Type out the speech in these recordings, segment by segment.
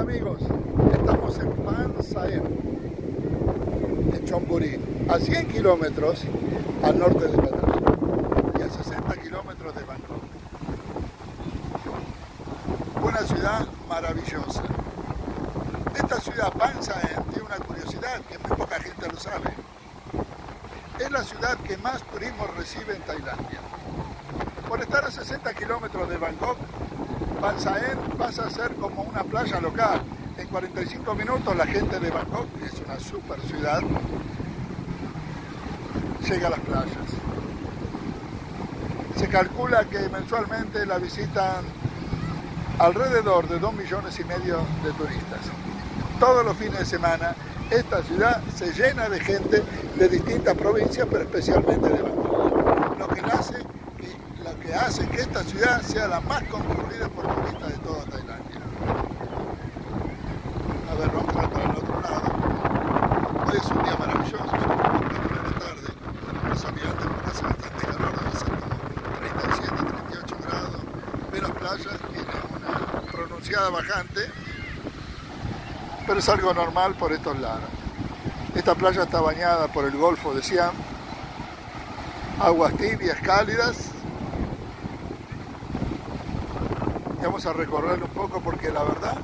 Amigos, estamos en Pan Saem, en Chonburi, a 100 kilómetros al norte de Petras y a 60 kilómetros de Bangkok. Una ciudad maravillosa. Esta ciudad, Pan Saem, tiene una curiosidad que muy poca gente lo sabe. Es la ciudad que más turismo recibe en Tailandia. Por estar a 60 kilómetros de Bangkok, Ban Saen pasa a ser como una playa local. En 45 minutos la gente de Bangkok, que es una super ciudad, llega a las playas. Se calcula que mensualmente la visitan alrededor de 2 millones y medio de turistas. Todos los fines de semana esta ciudad se llena de gente de distintas provincias, pero especialmente de Bangkok. Lo que hace lo que hace que esta ciudad sea la más concurrida por turistas de toda pero es algo normal por estos lados. Esta playa está bañada por el Golfo de Siam, aguas tibias, cálidas. Y vamos a recorrer un poco porque la verdad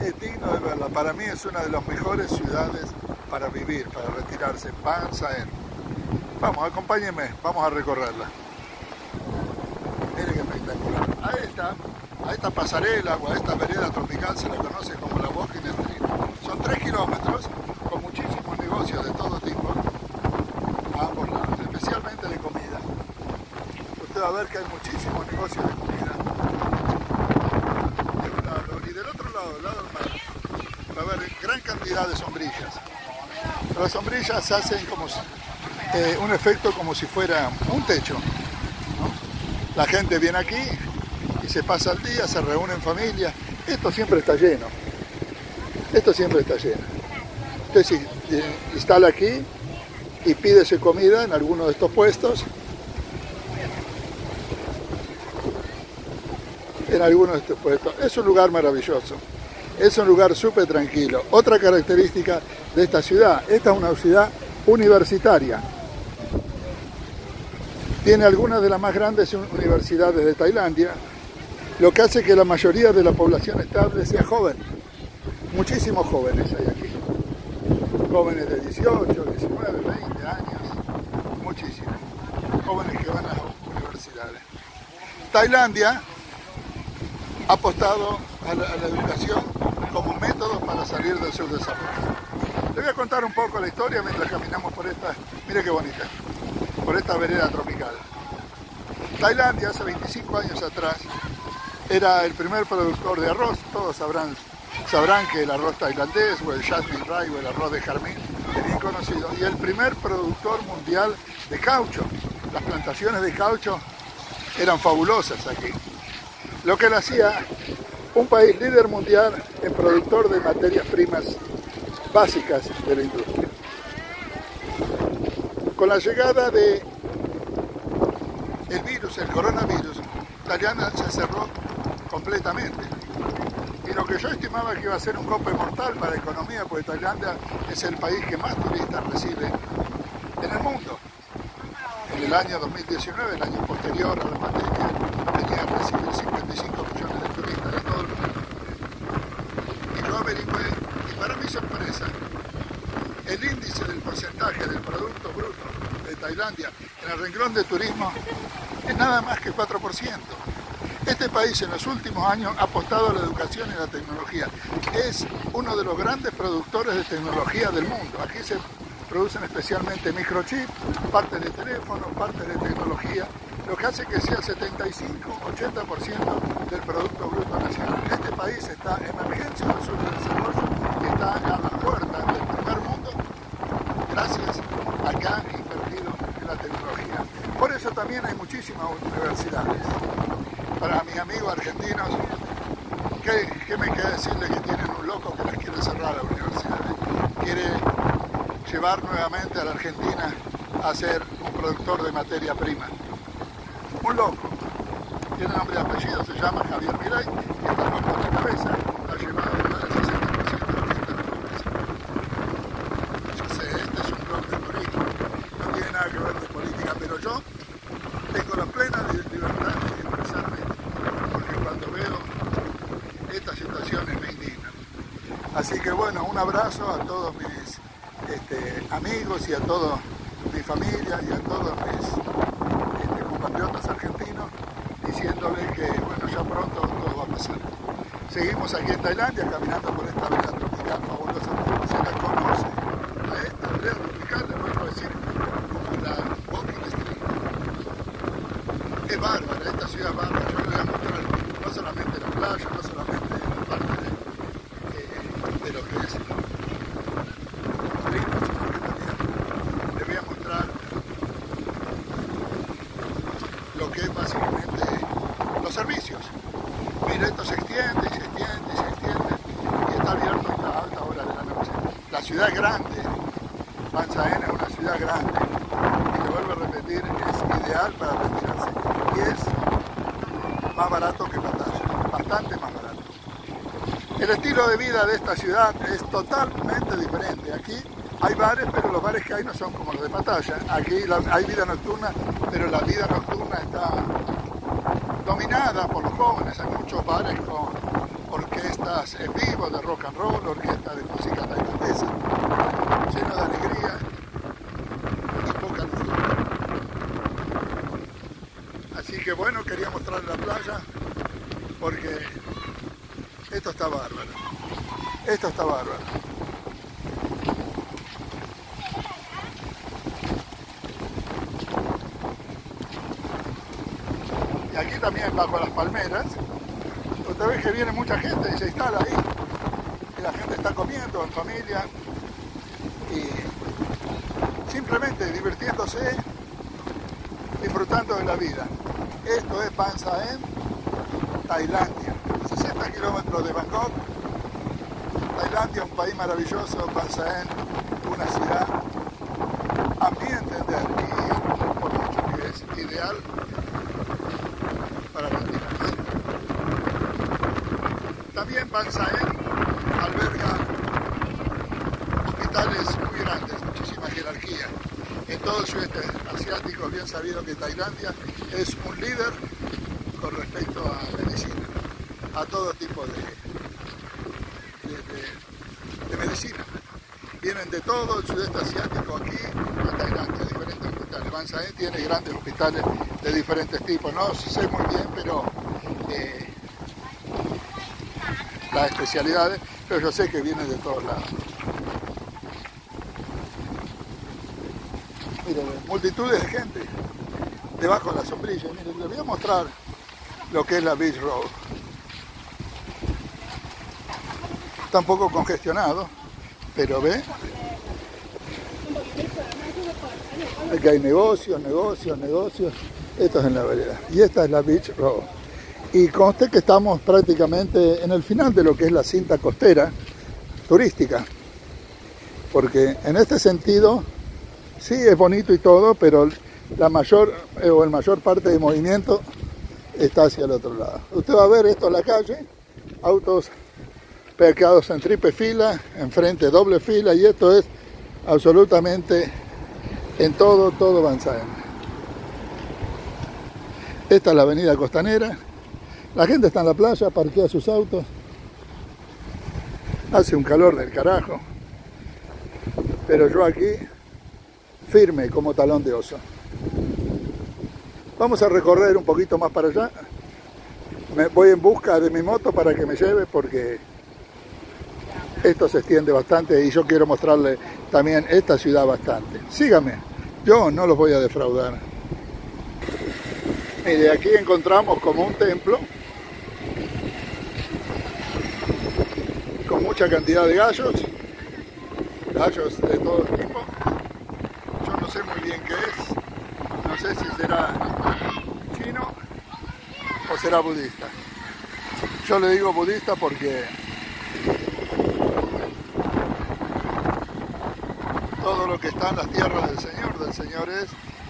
es digno de verla. Para mí es una de las mejores ciudades para vivir, para retirarse en Panzaer. Vamos, acompáñenme, vamos a recorrerla. Miren qué espectacular. A esta, a esta pasarela a esta vereda tropical se la conoce como la Bosque 3 kilómetros con muchísimos negocios de todo tipo a ambos lados, especialmente de comida. Usted va a ver que hay muchísimos negocios de comida de un lado y del otro lado, del lado del mar, va a haber gran cantidad de sombrillas. Las sombrillas hacen como eh, un efecto como si fuera un techo. La gente viene aquí y se pasa el día, se reúne en familia. Esto siempre está lleno. Esto siempre está lleno. Usted instala aquí y pide su comida en alguno de estos puestos. En alguno de estos puestos. Es un lugar maravilloso. Es un lugar súper tranquilo. Otra característica de esta ciudad, esta es una ciudad universitaria. Tiene algunas de las más grandes universidades de Tailandia, lo que hace que la mayoría de la población estable sea joven. Muchísimos jóvenes hay aquí. Jóvenes de 18, 19, 20 años, muchísimos. Jóvenes que van a las universidades. Tailandia ha apostado a la, educación como método para salir del subdesarrollo. Le voy a contar un poco la historia mientras caminamos por esta, mire qué bonita, por esta vereda tropical. Tailandia hace 25 años atrás era el primer productor de arroz, todos sabrán, sabrán que el arroz tailandés o el jasmine rice o el arroz de jarmín es bien conocido, y el primer productor mundial de caucho. Las plantaciones de caucho eran fabulosas aquí. Lo que le hacía un país líder mundial en productor de materias primas básicas de la industria. Con la llegada de el virus, el coronavirus, Tailandia se cerró completamente. Lo que yo estimaba que iba a ser un golpe mortal para la economía, porque Tailandia es el país que más turistas recibe en el mundo. En el año 2019, el año posterior a la pandemia, tenía que recibir 55 millones de turistas de todo el mundo. Y yo averigüé, y para mi sorpresa, el índice del porcentaje del Producto Bruto de Tailandia en el renglón de turismo es nada más que 4%. Este país en los últimos años ha apostado a la educación y la tecnología. Es uno de los grandes productores de tecnología del mundo. Aquí se producen especialmente microchips, partes de teléfono, partes de tecnología, lo que hace que sea 75-80% del Producto Bruto Nacional. Este país está en emergencia del sur del desarrollo y está a la puerta del primer mundo gracias a que ha invertido en la tecnología. Por eso también hay muchísimas universidades. Para mis amigos argentinos, ¿qué, me queda decirles que tienen un loco que les quiere cerrar la universidad? Quiere llevar nuevamente a la Argentina a ser un productor de materia prima. Un loco. Tiene nombre y apellido, se llama Javier Milay y está loco de la cabeza, ha llevado a tradiciones me indignan. Así que bueno, un abrazo a todos mis este, amigos y a toda mi familia y a todos mis este, compatriotas argentinos, diciéndoles que bueno, ya pronto todo va a pasar. Seguimos aquí en Tailandia caminando por esta vela tropical fabulosa, se la conoce. Esta vela tropical, le voy a decir, como la Walking. Es bárbara, esta ciudad es bárbara, yo les voy a mostrar no solamente la playa, no solamente la parte de, eh, de lo que es rico, sino que también les voy a mostrar lo que es básicamente los servicios. Mira, esto se extiende y se extiende y se extiende y está abierto hasta alta hora de la noche. La ciudad es grande, Panchaen es una ciudad grande y le vuelvo a repetir, es ideal para retirarse y es más barato que Pattaya, bastante más barato. El estilo de vida de esta ciudad es totalmente diferente. Aquí hay bares, pero los bares que hay no son como los de Pattaya. Aquí hay vida nocturna, pero la vida nocturna está dominada por los jóvenes. Hay muchos bares con orquestas en vivo de rock and roll, orquestas de música tailandesa, lleno de alegría poca locura. Así que bueno, quería mostrar la playa porque esto está bárbaro. Esto está bárbaro. Y aquí también bajo las palmeras, usted ve que viene mucha gente y se instala ahí. Y la gente está comiendo en familia y simplemente divirtiéndose, disfrutando de la vida. Esto es Panza en Tailandia, 60 kilómetros de Bangkok. Tailandia, un país maravilloso, Panza en una ciudad, a mi entender, y por mucho que es ideal para retirarse. También Bansaen alberga hospitales muy grandes, muchísima jerarquía. En todo el sudeste asiático es bien sabido que Tailandia es un líder con respecto a medicina, a todo tipo de, de- de medicina. Vienen de todo el sudeste asiático aquí a Tailandia, diferentes hospitales. Bansaen tiene grandes hospitales de diferentes tipos, no sé muy bien, pero eh, las especialidades, pero yo sé que vienen de todos lados. Miren, multitudes de gente debajo de la sombrilla. Miren, les voy a mostrar lo que es la Beach Road. Está un poco congestionado, pero ve. Aquí hay negocios, negocios, negocios. Esto es en la vereda. Y esta es la Beach Road. Y conste que estamos prácticamente en el final de lo que es la cinta costera turística. Porque en este sentido, sí es bonito y todo, pero la mayor eh, o el mayor parte del movimiento está hacia el otro lado. Usted va a ver esto en la calle, autos pegados en triple fila, enfrente doble fila, y esto es absolutamente en todo, todo Bansaen. Esta es la avenida costanera. La gente está en la playa, parquea sus autos. Hace un calor del carajo. Pero yo aquí, firme como talón de oso. Vamos a recorrer un poquito más para allá. Me voy en busca de mi moto para que me lleve porque esto se extiende bastante y yo quiero mostrarle también esta ciudad bastante. Sígame, yo no los voy a defraudar. Mire, aquí encontramos como un templo con mucha cantidad de gallos, gallos de todo tipo. Yo no sé muy bien qué es, no sé si será chino o será budista. Yo le digo budista porque todo lo que está en las tierras del Señor, del Señor es,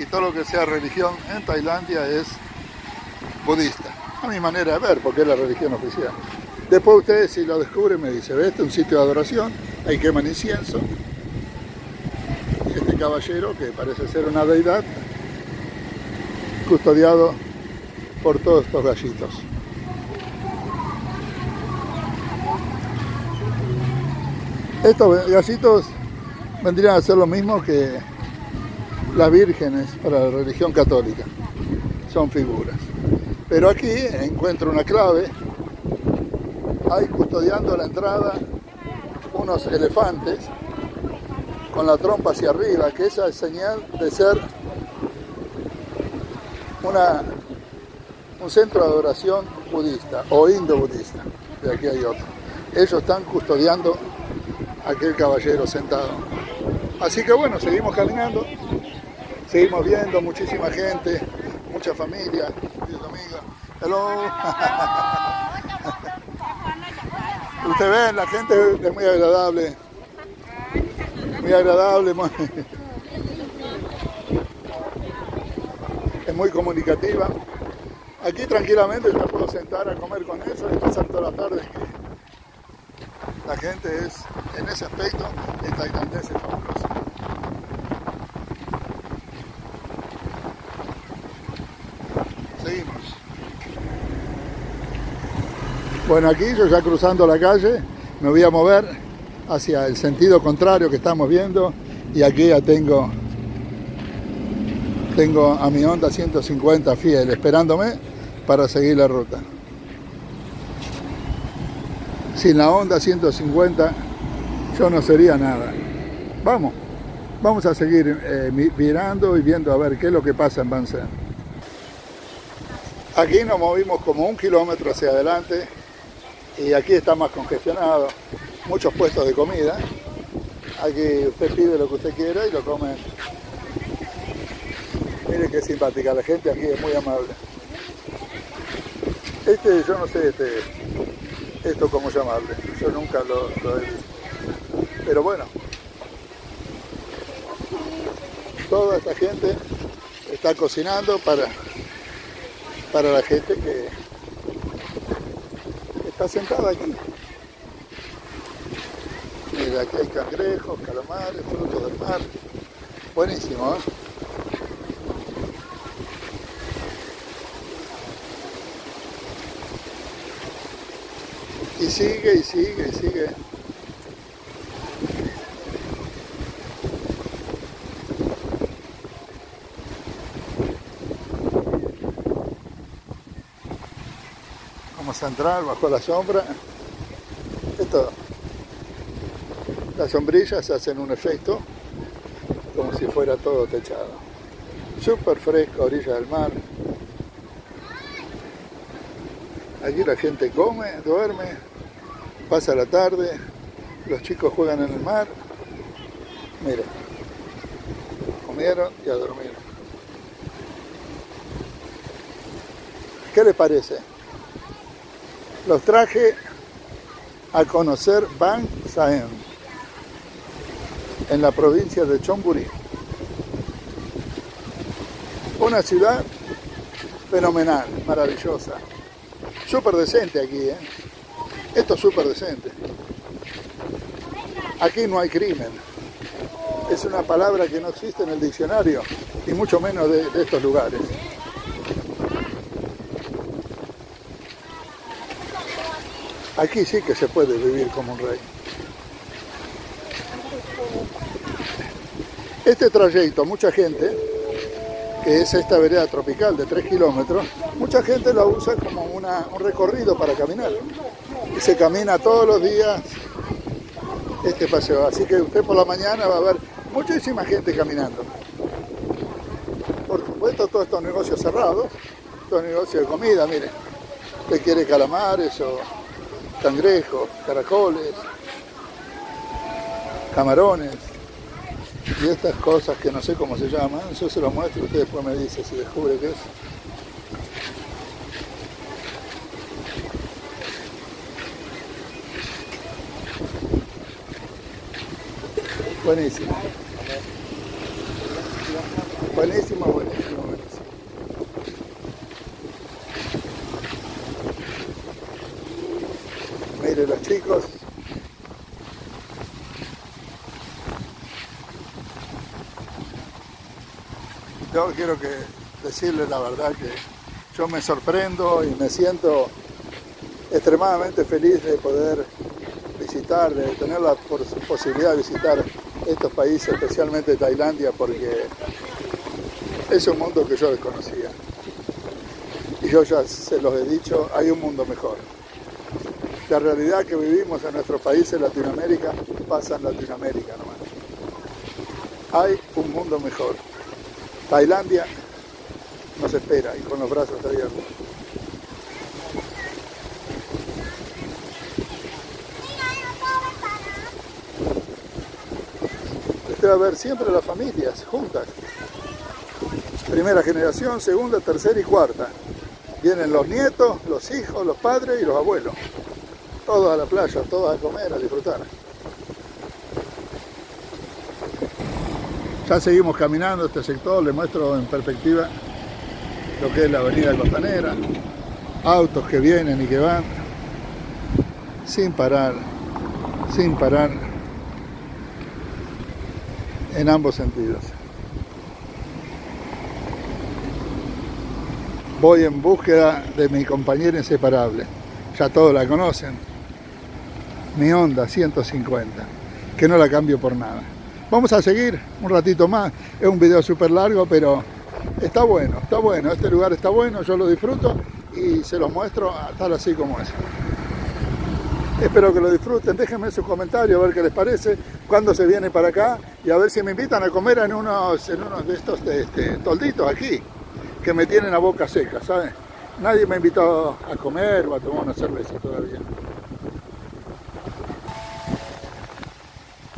y todo lo que sea religión en Tailandia es budista. A mi manera de ver, porque es la religión oficial. Después ustedes si lo descubren me dicen. Este es un sitio de adoración, ahí queman incienso. Este caballero, que parece ser una deidad, custodiado por todos estos gallitos. Estos gallitos vendrían a ser lo mismo que las vírgenes para la religión católica. Son figuras. Pero aquí encuentro una clave. Hay custodiando la entrada unos elefantes con la trompa hacia arriba, que esa es señal de ser una, un centro de adoración budista o indo-budista. De aquí hay otro. Ellos están custodiando aquel caballero sentado. Así que bueno, seguimos caminando, seguimos viendo muchísima gente, mucha familia, amigos. Hello. Usted ve, la gente es muy agradable, muy agradable, es muy comunicativa. Aquí tranquilamente yo puedo sentar a comer con eso y pasar toda la tarde. La gente es, en ese aspecto, el tailandés es fabuloso. Seguimos. Bueno, aquí yo ya cruzando la calle, me voy a mover hacia el sentido contrario que estamos viendo y aquí ya tengo tengo a mi Honda 150 fiel esperándome para seguir la ruta. Sin la Honda 150 yo no sería nada. Vamos, vamos a seguir eh, mirando y viendo a ver qué es lo que pasa en Bansen. Aquí nos movimos como un kilómetro hacia adelante y aquí está más congestionado, muchos puestos de comida. Aquí usted pide lo que usted quiera y lo come. Mire qué simpática la gente aquí, es muy amable. Este, yo no sé, este, esto como llamarle. Yo nunca lo, he visto. Pero bueno, toda esta gente está cocinando para, para la gente que está sentada aquí. Mira, aquí hay cangrejos, calamares, frutos del mar. Buenísimo, ¿eh? Y sigue y sigue y sigue. Entrar bajo la sombra. Esto, las sombrillas hacen un efecto como si fuera todo techado. Súper fresco, orilla del mar. Allí la gente come, duerme, pasa la tarde, los chicos juegan en el mar. Mira, comieron y a dormir. ¿Qué les parece? Los traje a conocer Bang Saen, en la provincia de Chonburi. Una ciudad fenomenal, maravillosa. Súper decente aquí, ¿eh? Esto es súper decente. Aquí no hay crimen. Es una palabra que no existe en el diccionario, y mucho menos de, estos lugares. Aquí sí que se puede vivir como un rey. Este trayecto, mucha gente, que es esta vereda tropical de 3 kilómetros, mucha gente la usa como un recorrido para caminar y se camina todos los días este paseo. Así que usted por la mañana va a ver muchísima gente caminando. Por supuesto, todos estos negocios cerrados, estos negocios de comida, mire, usted quiere calamares o cangrejos, caracoles, camarones y estas cosas que no sé cómo se llaman, yo se lo muestro y usted después me dice si descubre qué es. Buenísimo. Buenísimo, buenísimo, Yo quiero que decirles la verdad que yo me sorprendo y me siento extremadamente feliz de poder visitar, de tener la posibilidad de visitar estos países, especialmente Tailandia, porque es un mundo que yo desconocía. Y yo ya se los he dicho, hay un mundo mejor. La realidad que vivimos en nuestros países en Latinoamérica pasa en Latinoamérica nomás. Hay un mundo mejor. Tailandia nos espera y con los brazos abiertos. Usted va a ver siempre las familias juntas. Primera generación, segunda, tercera y cuarta. Vienen los nietos, los hijos, los padres y los abuelos. Todos a la playa, todos a comer, a disfrutar. Ya seguimos caminando este sector, les muestro en perspectiva lo que es la avenida costanera, autos que vienen y que van, sin parar, sin parar, en ambos sentidos. Voy en búsqueda de mi compañera inseparable, ya todos la conocen, mi Honda 150, que no la cambio por nada. Vamos a seguir un ratito más, es un video súper largo, pero está bueno, está bueno, este lugar está bueno, yo lo disfruto y se los muestro tal así como es. Espero que lo disfruten, déjenme sus comentarios a ver qué les parece, cuándo se viene para acá y a ver si me invitan a comer en unos, en unos de estos este, tolditos aquí, que me tienen a boca seca, ¿saben? Nadie me ha invitado a comer o a tomar una cerveza todavía.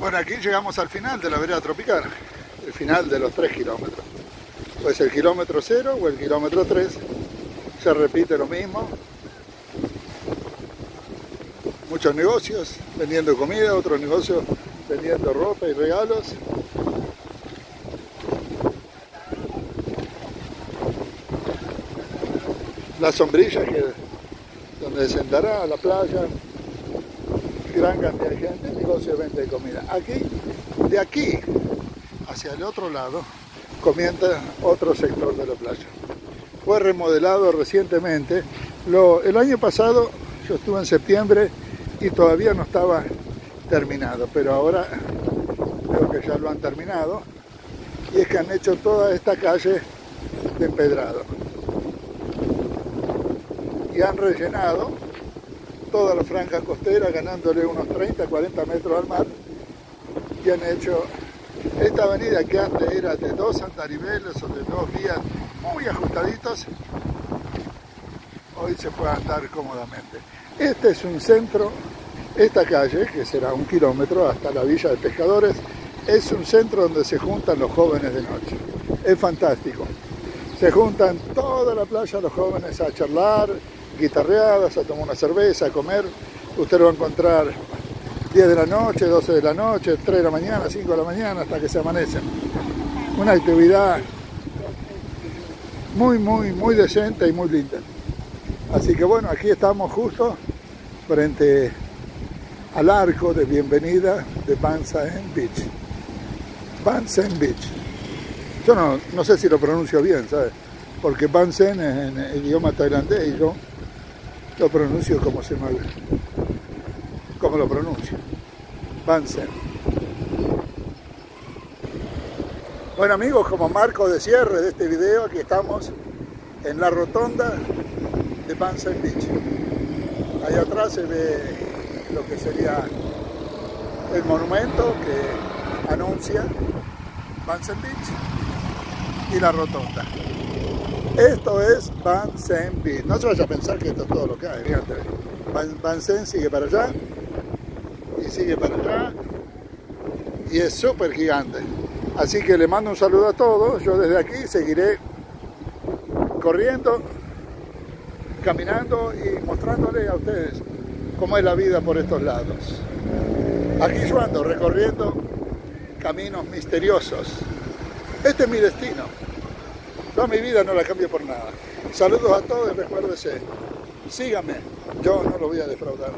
Bueno, aquí llegamos al final de la vereda tropical, el final de los 3 kilómetros. Pues el kilómetro 0 o el kilómetro 3, se repite lo mismo. Muchos negocios vendiendo comida, otros negocios vendiendo ropa y regalos. La sombrilla que donde sentará a la playa, gran cantidad de gente, negocio de venta comida. Aquí, de aquí hacia el otro lado, comienza otro sector de la playa. Fue remodelado recientemente. El año pasado, yo estuve en septiembre y todavía no estaba terminado, pero ahora creo que ya lo han terminado. Y es que han hecho toda esta calle de empedrado. Y han rellenado toda la franja costera, ganándole unos 30, 40 metros al mar, y han hecho esta avenida que antes era de dos andariveles o de dos vías muy ajustaditos, hoy se puede andar cómodamente. Este es un centro, esta calle, que será un kilómetro hasta la Villa de Pescadores, es un centro donde se juntan los jóvenes de noche. Es fantástico. Se juntan toda la playa los jóvenes a charlar, guitarreadas, a tomar una cerveza, a comer. Usted lo va a encontrar 10 de la noche, 12 de la noche, 3 de la mañana, 5 de la mañana, hasta que se amanecen. Una actividad muy, muy, muy decente y muy linda. Así que bueno, aquí estamos justo frente al arco de bienvenida de Bansaen Beach. Bansen Beach. Yo no, no sé si lo pronuncio bien, ¿sabes? Porque Bansen es en el idioma tailandés y yo lo pronuncio como se me como lo pronuncio. Bansen. Bueno amigos, como marco de cierre de este video, aquí estamos en la rotonda de Bansen Beach. Ahí atrás se ve lo que sería el monumento que anuncia Bansen Beach y la rotonda. Esto es Van Beach. No se vaya a pensar que esto es todo lo que hay. Fíjate. Van, sigue para allá y sigue para allá y es súper gigante. Así que le mando un saludo a todos. Yo desde aquí seguiré corriendo, caminando y mostrándole a ustedes cómo es la vida por estos lados. Aquí yo ando recorriendo caminos misteriosos. Este es mi destino. Mi vida no la cambio por nada. Saludos a todos y recuérdese, síganme, yo no lo voy a defraudar.